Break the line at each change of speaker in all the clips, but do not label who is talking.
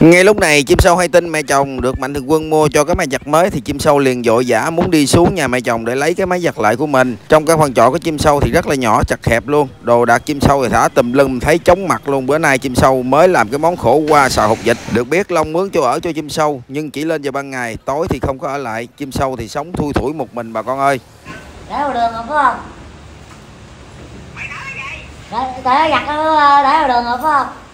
Ngay lúc này chim sâu hay tin mẹ chồng được mạnh thường quân mua cho cái máy giặt mới thì chim sâu liền dội vã muốn đi xuống nhà mẹ chồng để lấy cái máy giặt lại của mình. Trong cái phòng trọ của chim sâu thì rất là nhỏ chặt hẹp luôn. Đồ đạc chim sâu thì thả tùm lum thấy chóng mặt luôn. Bữa nay chim sâu mới làm cái món khổ qua xào hột vịt. Được biết Long mướn chỗ ở cho chim sâu nhưng chỉ lên vào ban ngày, tối thì không có ở lại. Chim sâu thì sống thui thủi một mình bà con ơi.
để vào đường không phải không để để giặt để vào đường không phải không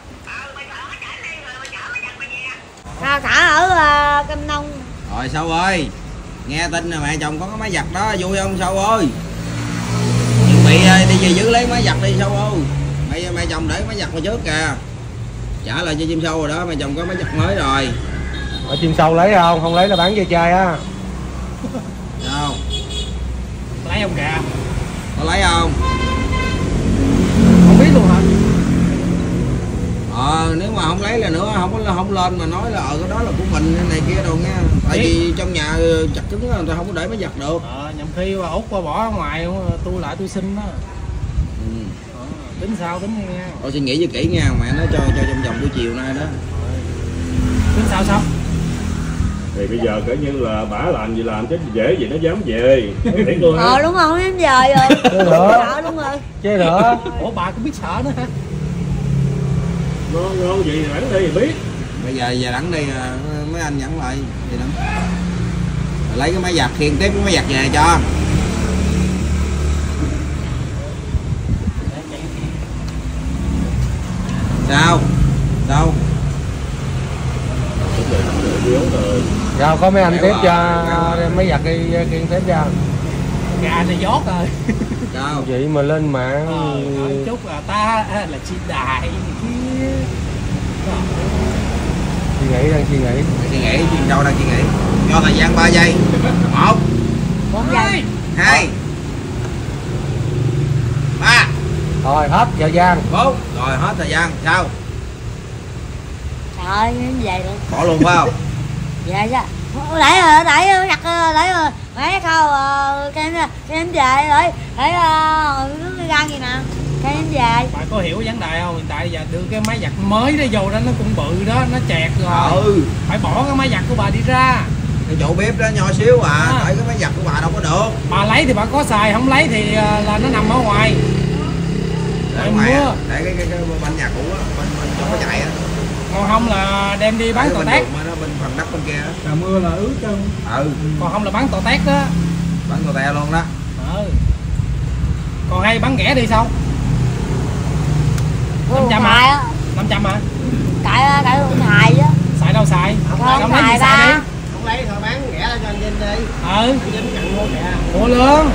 sao thả ở uh, cam nông
Rồi sâu ơi, nghe tin là mẹ chồng có cái máy giặt đó vui không sâu ơi? Chuẩn bị ờ, đi về giữ lấy máy giặt đi sâu ơi. Mẹ mẹ chồng để máy giặt vào trước kìa. Trả lại cho chim sâu rồi đó, mẹ chồng có máy giặt mới rồi.
ở chim sâu lấy không không lấy là bán về chơi á
Sao?
lấy không kìa
Có lấy không?
không biết luôn hả
Ờ nếu mà không lấy là nữa không lên mà nói là ờ cái đó là của mình này kia đâu nha. Tại
Ý.
vì trong nhà ờ, chặt cứng người ta không có để máy giặt được.
ờ nhầm khi mà út qua bỏ ở ngoài tôi lại tôi xin đó.
Ừ.
ờ, tính sao tính nha
Thôi suy nghĩ cho kỹ nha, mẹ nói cho cho trong vòng buổi chiều nay đó.
tính sao sao?
Thì bây giờ cỡ như là bả làm gì làm chứ dễ gì nó dám về. Thiệt luôn
ờ
hả
đúng không? Em về rồi.
Chứ nữa
sợ đúng rồi.
Chứ nữa ủa bà cũng biết sợ nữa hả?
Ngon ngon gì đánh đi thì biết
Bây giờ giờ đẳng đi ờ, mấy anh dẫn lại thì đẳng. Lấy cái máy giặt khiên tiếp cái máy giặt về cho. Sao?
Rồi
sao có mấy anh tiếp cho mấy giặt đi kiên tiếp cho
gà này giót rồi
Sao?
vậy mà lên mạng
ờ, chút là ta là chị đại kia
suy nghĩ đang suy nghĩ
Suy nghĩ, chuyên đâu đang suy nghĩ. Cho thời gian 3 giây. một
bốn giây
hai ba
thôi hết thời gian
bốn Rồi hết thời gian. Sao?
trời ơi về rồi
Bỏ luôn phải không?
về chứ đẩy rồi đẩy rồi rồi đẩy rồi mấy câu cái cái em về rồi đi ra gì nè cái em về
bà có hiểu vấn đề không hiện tại giờ đưa cái máy giặt mới đó vô đó nó cũng bự đó nó chẹt rồi
Ừ.
phải bỏ cái máy giặt của bà đi ra
Cái chỗ bếp đó nhỏ xíu à,
À.
để cái máy giặt của bà đâu có được.
bà lấy thì bà có xài không lấy thì ờ, là nó nằm ở ngoài
Để ngoài á,
mua.
để cái cái cái bên nhà cũ á, bên bên chỗ có chạy á.
còn không là đem đi bán tò tét
mà nó bên phần đất bên kia á.
trời mưa là ướt chân
Ừ,
còn không là bán tò tét đó
bán tò te luôn đó.
ừ. còn hay bán rẻ đi sao Năm trăm
hài
à?
á.
500 hả?
Cãi cãi con hài á.
Xài đâu xài?
Không
xài đi
không lấy thôi bán rẻ cho anh Vinh đi.
Ừ.
Anh Vinh nhận mua kìa
mua luôn.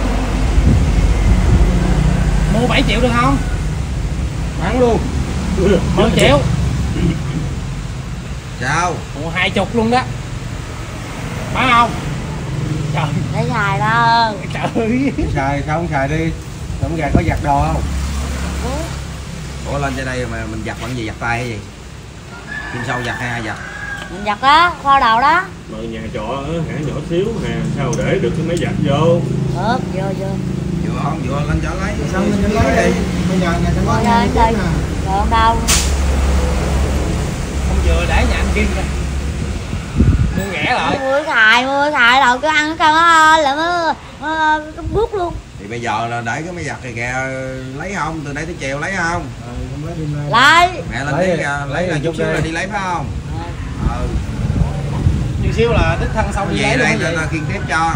Mua 7 triệu được không?
Bán luôn.
10 triệu.
Sao?
mua hai chục luôn đó. Bán không? Trời.
Để hài ba
trời
xài sao không xài đi? Tụi gà có giặt đồ không
Ủa lên trên đây mà mình giặt bằng gì giặt tay hay gì? Chim sâu giặt hay ai giặt?
mình giặt đó kho đầu đó
mà nhà trọ á, hả nhỏ xíu hà sao để được cái máy giặt vô
được vô vô
Vừa không, vừa lên trở lấy.
sao lên trên lấy đi bây giờ nhà
Ngồi đây đây rồi không đâu
không vừa để nhà anh kim rồi mua rẻ lại
mua xài mua xài đầu cứ ăn cái con là mới bút luôn
Thì bây giờ là để cái máy giặt thì kìa lấy không? Từ đây tới chiều lấy không?
lấy
Mẹ lên
Lấy
kìa,
lấy
lấy là
chút
xíu
đi.
là đi lấy phải không? Ừ.
chút xíu là đích thân xong đi
Vậy
lấy
đây
vậy
ta kiên tiếp cho.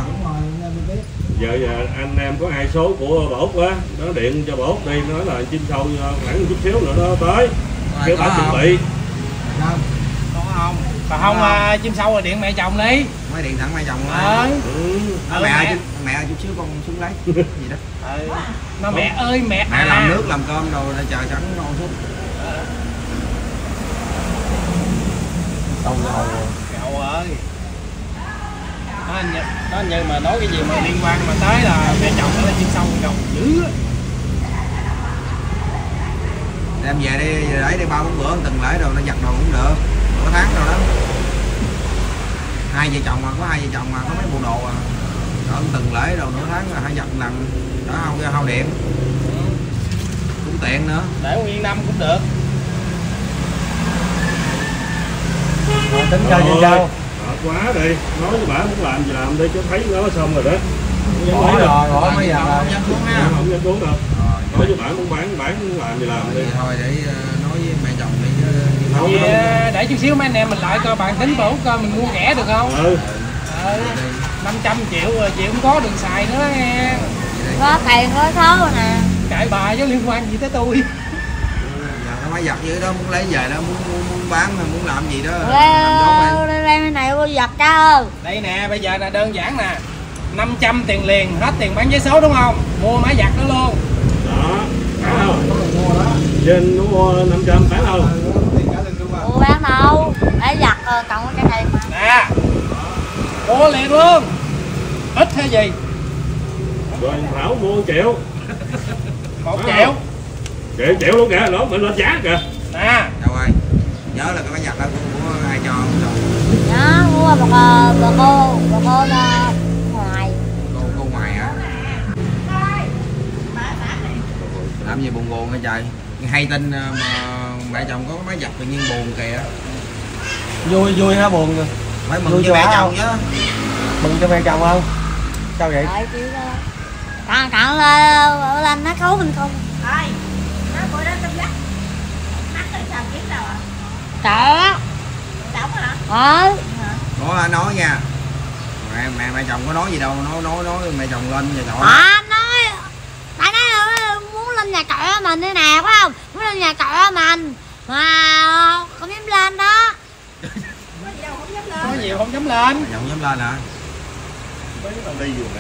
giờ giờ anh em có ai số của bà út á nó điện cho bà út đi nói là chim sâu khoảng một chút xíu nữa nó tới kêu
có
bà chuẩn bị
còn không à, chim sâu rồi điện mẹ chồng đi.
Mới điện thẳng mẹ chồng
ờ.
ừ.
Nói
Ừ,
mẹ,
mẹ.
chút- mẹ chút xíu con xuống lấy. Gì đó.
Ừ. nó mẹ ơi mẹ
mẹ
à.
làm nước làm cơm rồi để chờ sẵn con xuống.
Tông đầu
cậu ơi. Nó như, nó như mà nói cái gì mà liên quan mà tới là mẹ chồng nó là chim sâu đầu dữ.
Đem về đi để đi ba bốn bữa từng lễ rồi nó giặt đồ cũng được nửa tháng rồi đó. Hai vợ chồng mà có hai vợ chồng mà có mấy bộ đồ à. Rồi từng lễ rồi nửa tháng rồi hai giặt lần. Đó không cái hao điện. Cũng tiện nữa.
Để nguyên năm cũng được. Tính chơi như sao
Mệt quá đi. Nói với bà muốn làm gì làm đi chứ thấy nó xong rồi đó. Không dám
bỏ
lấy đâu.
rồi bỏ bây giờ
không dám xuống ha.
Không dám xuống đâu. Nói với bạn muốn bán bán muốn làm gì làm đi.
Thôi để ờ, nói với
Không,
Vậy,
không.
để chút xíu mấy anh em mình lại coi bạn tính bảo coi mình mua rẻ được không?
Ừ.
Ừ, 500 triệu rồi chị không có đường xài nữa nghe.
Có tiền có số nè.
Cãi bà chứ liên quan gì tới tôi.
Giờ nó máy giặt dưới đó muốn lấy về đó muốn muốn, muốn bán hay muốn làm gì đó. Đó phải
đây đây này cô giật ra ơi
đây nè bây giờ là đơn giản nè. 500 tiền liền hết tiền bán vé số đúng không? Mua máy giặt đó luôn.
Đó. Bán không trên nó mua 500 bán không
đâu để giật ờ, cộng cái này mà.
Nè. Mua liền luôn. Ít hay gì?
Rồi Thảo mua 1 triệu.
Một triệu?
Triệu triệu luôn kìa. Nó mình lên giá kìa.
Nè.
Đâu ơi nhớ là cái máy giặt đó của, của ai cho không đâu
đó mua một ờ, một cô một cô ờ, ngoài.
Cô cô ngoài hả? Làm gì buồn buồn hả trời? Hay tin mà mẹ chồng có cái máy giặt tự nhiên buồn kìa.
Vui vui ha buồn rồi
phải mừng
Vui
cho mẹ chồng chứ.
Mừng cho mẹ chồng không? Sao vậy?
Cạn cạn lên lên nó khấu mình không?
Thôi, nó bữa đó tao dắt. Mắt rồi sao kiếm đâu à?
trời
Đóng hả?
ờ.
Có nói nha. Mẹ mẹ mẹ chồng có nói gì đâu. Nói nói nói mẹ chồng lên vậy thôi
à nói tại nói là muốn lên nhà trọ mình đây nè phải không? Muốn lên nhà trọ mình mà không dám lên đó.
Có gì không dám lên.
Mẹ chồng dám lên hả?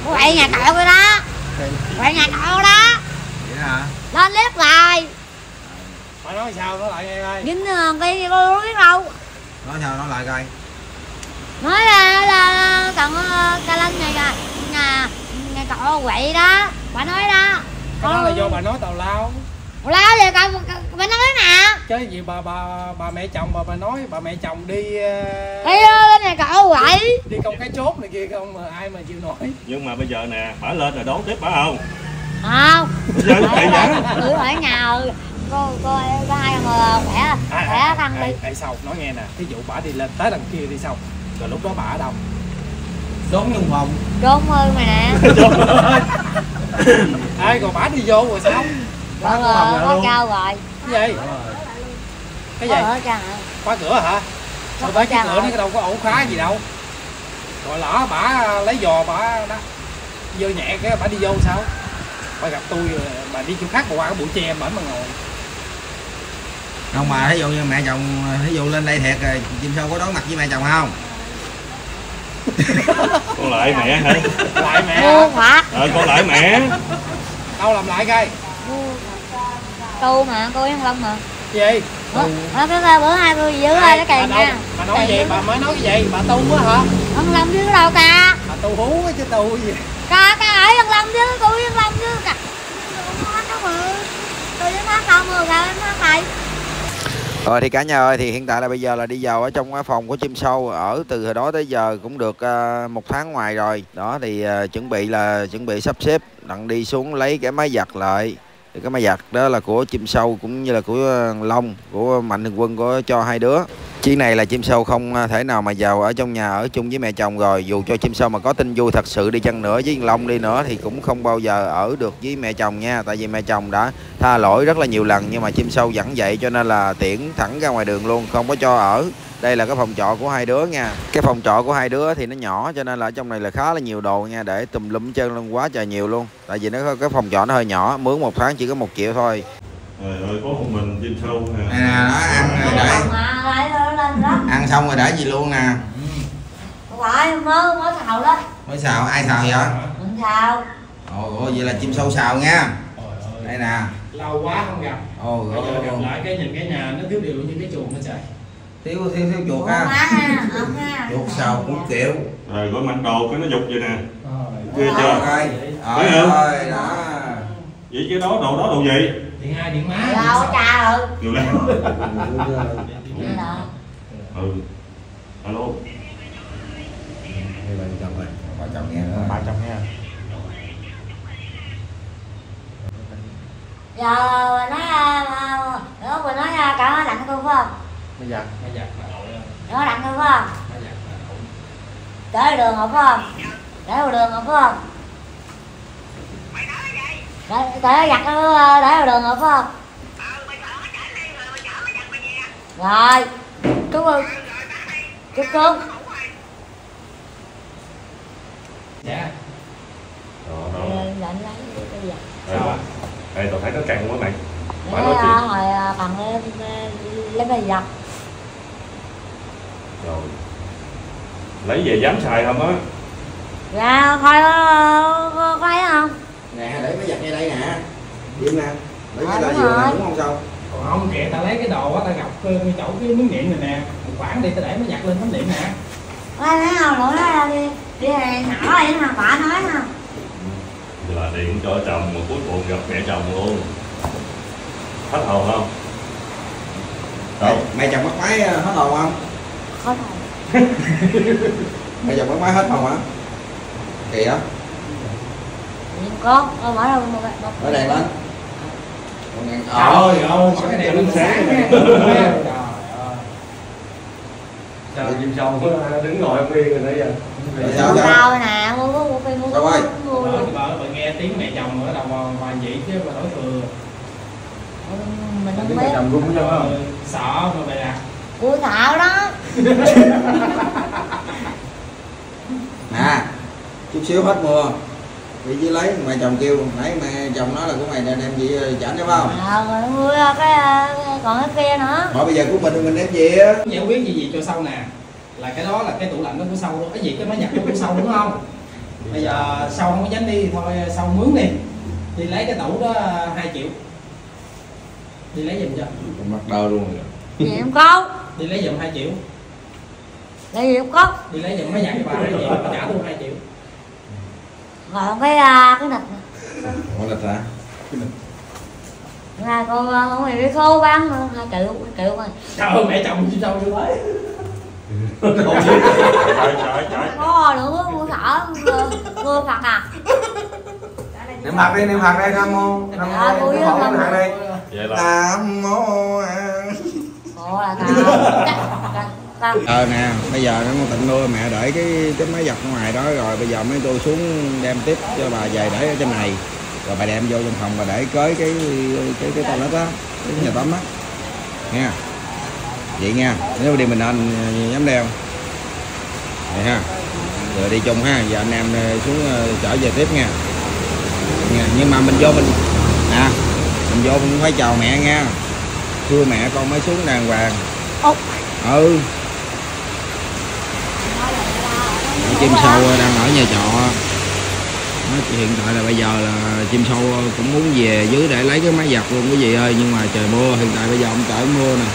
Quậy nhà trọ tôi đó. Quậy nhà trọ đó.
Vậy hả?
Lên liếc lại
bà nói sao nó lại nghe ơi
dính ờ, cái cô biết đâu.
Nói sao nói lại coi.
Nói là là còn ờ, ca lên này kìa nhà nhà trọ quậy đó. Bà nói đó
cái đó là do bà nói tào lao.
La thì coi bà nói nè
chứ gì bà bà bà mẹ chồng bà bà nói bà mẹ chồng đi ờ,
đi lên nhà trọ quậy.
đi công cái chốt này kia không mà ai mà chịu nổi.
Nhưng mà bây giờ nè bả lên rồi đón tiếp bả không?
Không. Gửi ở nhà cô cô có hai người khỏe khỏe thằng đi?
tại sao? Nói nghe nè. Thí dụ bà đi lên tới đằng kia đi xong rồi lúc đó bà ở đâu?
Đốn nhung phòng
trốn ơi mày nè
ai còn bà đi vô rồi sao?
Ờ, có
luôn.
cao rồi.
Cái gì? Cái gì? Khóa cửa hả? Rồi tới cái cửa nó đâu có ổ khóa gì đâu. Rồi lỡ bà lấy giò bà đó dơ nhẹ cái bà đi vô sao? Bà gặp tôi bà đi chỗ khác bà qua cái bụi tre bà mà ngồi.
Không mà ví dụ như mẹ chồng ví dụ lên đây thiệt rồi chim sâu có đón mặt với mẹ chồng không
con lại mẹ hả?
Lại mẹ
mua
hả?
ờ con lại mẹ.
Đâu làm lại coi.
Tu mà cô yên long mà.
Gì?
Ủa, Ờ, cái cái bữa hai cô giữ
bà
kèn
đâu
nha.
bà nói gì? Bà mới nói cái gì bà tu quá hả?
Yên Long chứ đâu ca
bà tu hú chứ tu gì.
Ca ca ở Yên Long chứ cô Yên Long chứ. Cả nó nó tôi với nó không rồi sao nó thầy
rồi thì cả nhà ơi, thì hiện tại là bây giờ là đi vào ở trong cái phòng của chim sâu ở từ hồi đó tới giờ cũng được ờ, một tháng ngoài rồi. Đó, thì chuẩn bị là chuẩn bị sắp xếp đặng đi xuống lấy cái máy giặt lại. Thì cái máy giặt đó là của chim sâu cũng như là của Long, của Mạnh Thường Quân có cho hai đứa. Chi này là chim sâu không à, thể nào mà vào ở trong nhà ở chung với mẹ chồng rồi. Dù cho chim sâu mà có tin vui thật sự đi chăng nữa, với Long đi nữa thì cũng không bao giờ ở được với mẹ chồng nha. Tại vì mẹ chồng đã tha lỗi rất là nhiều lần, nhưng mà chim sâu vẫn vậy, cho nên là tiễn thẳng ra ngoài đường luôn, không có cho ở. Đây là cái phòng trọ của hai đứa nha. Cái phòng trọ của hai đứa thì nó nhỏ, cho nên là ở trong này là khá là nhiều đồ nha, để tùm lum chân luôn quá trời nhiều luôn. Tại vì nó có cái phòng trọ nó hơi nhỏ, mướn một tháng chỉ có một triệu thôi
trời ơi có một mình chim sâu
nè. Đó ăn để
mà lại lên đó
ăn xong rồi để gì luôn nè.
Phải mới mới xào đó?
Mới xào ai xào vậy?
Mình xào
ồ ồ, vậy là chim sâu xào nha. Đây nè.
Lâu quá không gặp.
Ồ
bây giờ gặp lại cái nhìn cái nhà nó thiếu điều như cái chuồng nó trời.
Thiếu thiếu thiếu chuột ha. chuột xào cũng kiểu
rồi gói mảnh đồ cái nó dục vậy nè. Ghê chưa? Không?
ơi đó.
Vậy cái đó đồ đó đồ gì
điện hai điện má
đâu cha ừ Vậy đó.
ừ. Alo.
Bà chồng rồi bà chồng nghe
ba chồng nha
giờ nói à, à, lúc rồi nói cả lạnh tôi phải không?
Bây giờ
nó đặt không phải không? Để đường không phải không? Để đường không phải không để để giặt nó để vào đường không phải không? Rồi chú ơi chú cưng
dạ.
Ờ, cái
Đây, đây tao thấy nó căng quá mày. Phải nói chuyện.
ngồi bằng lấy cái giặt.
Rồi. Lấy về dám xài không á?
Dạ thôi có có không
nè để máy giặt ngay đây nè. Diệm nè.
Ờ,
đây
đúng
vừa nè
rồi.
đúng không sao?
Còn không kìa ta lấy cái đồ á ta gặp cái cái chỗ cái miếng điện này nè. Một khoảng đi ta để nó giặt lên tấm điện nè.
Ê, thấy không nữa đó đi. Đi này nhỏ vậy mà bà nói không
Giờ là điện cho chồng mà cuối cùng gặp mẹ chồng luôn. Hết hồn không? Đâu?
mày chồng bắt máy ờ, hết hồn không?
Khó thôi
mày chồng bắt máy hết hồn hả? Kìa
nhưng có có mở đâu một một
ở đèn lên. Đèn-
trời ơi ơi cái đèn lên sáng nha trời ơi.
sao chim sâu đứng ngồi không yên rồi nãy giờ
sao sao?
Sao nè mua mua mua phim mua
Đâu ơi?
bà bà nghe tiếng mẹ chồng ở đầu ngoài vậy chứ bà nói thừa
mình không biết
mẹ chồng rung cho không?
Sợ mà bà đặt
tôi thạo đó.
Nè chút xíu hết mưa bị dưới lấy mày chồng kêu nãy mẹ chồng nói là của mày đem gì chảnh phải không
à, rồi mua cái ờ, còn cái kia nữa.
Hỏi bây giờ của mình thì mình đem gì á.
Giải quyết gì gì cho sau nè. Là cái đó là cái tủ lạnh nó của sau cái gì? Cái máy giặt nó của sau đúng không? Bây giờ sau không có dám đi thôi sau mướn đi. Đi lấy cái tủ đó 2 triệu. Đi lấy giùm cho.
Mặt đờ luôn
gì không có.
Đi lấy giùm 2 triệu.
Là gì không có.
Đi lấy giùm máy giặt cho bà 2 triệu. Trả luôn 2 triệu
còn cái ờ, cái nịch nè.
gọi là 啥
là cô ờ, không hề biết khô bán nữa. Hai triệu hai triệu rồi
trời ơi mẹ chồng chứ đâu chưa lấy
trời trời trời
có nữa mua thở mua phạt à.
Niệm phật đi niệm phật đây nam mô. Nam mô niệm phật
Nam
niệm phật
Mô.
đây.
Vậy là
nam mô
là tao tao
ờ nè bây giờ nó tịnh mưa mẹ để cái cái máy giặt ngoài đó rồi bây giờ mấy tôi xuống đem tiếp cho bà về để ở trên này. Rồi bà đem vô trong phòng bà để cưới cái cái cái toilet á cái nhà tắm á. Nha vậy nha nếu đi mình nên dám đeo. Vậy ha. Rồi đi chung ha giờ anh em ờ, xuống ờ, trở về tiếp nha nha nhưng mà mình vô mình nè mình vô mình phải chào mẹ nha thưa mẹ con mới xuống đàng hoàng.
Ốc.
ừ Ở chim sâu đang ở nhà trọ. Hiện tại là bây giờ là chim sâu cũng muốn về dưới để lấy cái máy giặt luôn quý vị ơi. Nhưng mà trời mưa hiện tại bây giờ ông trời mưa nè.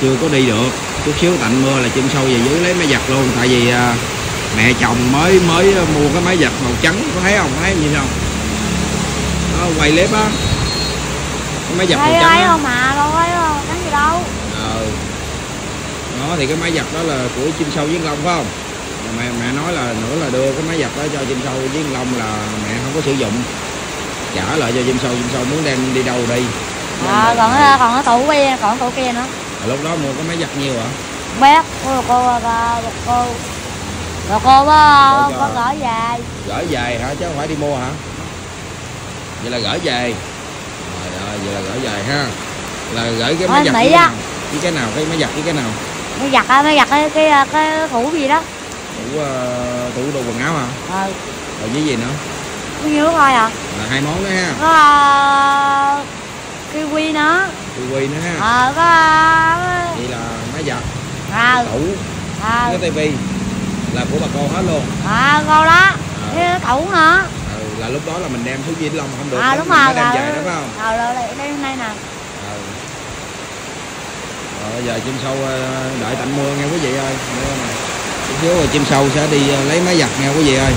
Chưa có đi được. Chút xíu tạnh mưa là chim sâu về dưới lấy máy giặt luôn. Tại vì à, mẹ chồng mới mới mua cái máy giặt màu trắng. Có thấy không? Thấy gì không? Đó, quay clip á. Cái máy giặt màu
thấy
trắng
ấy
á.
không mà đâu ấy đâu cái gì đâu.
Ờ. Đó thì cái máy giặt đó là của chim sâu với long phải không mẹ mẹ nói là nữa là đưa cái máy giặt đó cho chim sâu. Với long là mẹ không có sử dụng. Trả lại cho chim sâu chim sâu muốn đem đi đâu đi
à, còn cái- còn cái tủ kia còn tủ kia nữa.
Rồi lúc đó mua cái máy giặt nhiêu hả?
Bé cô cô cô. Cô rồi cô có có gửi về
gửi về hả? Chứ không phải đi mua hả? Vậy là gửi về rồi ơi vậy là gửi về ha. Là gửi cái máy giặt với cái nào với cái nào? Cái máy giặt với cái nào?
Mới giặt á mới giặt cái cái cái tủ gì đó
tủ ờ, tủ đồ quần áo hả?
Ờ.
Rồi với gì nữa?
Bao nhiêu thôi à?
Là hai món nữa ha.
Có uh, kiwi nữa.
Tivi nữa ha.
Ờ có ờ,
vậy là máy giặt
à
tủ.
À
cái tivi. Là của bà con hết luôn.
À cô đó. Cái tủ nữa.
Ừ, là lúc đó là mình đem xuống Vĩnh Long không được
à đúng rồi
đem về đó phải không?
Rồi rồi đây đây nè.
Ừ. rồi bây giờ chim sâu ờ, đợi tạnh mưa nghe quý vị ơi. Đây nè chú và chim sâu sẽ đi ờ, lấy máy giặt nghe quý vị ơi.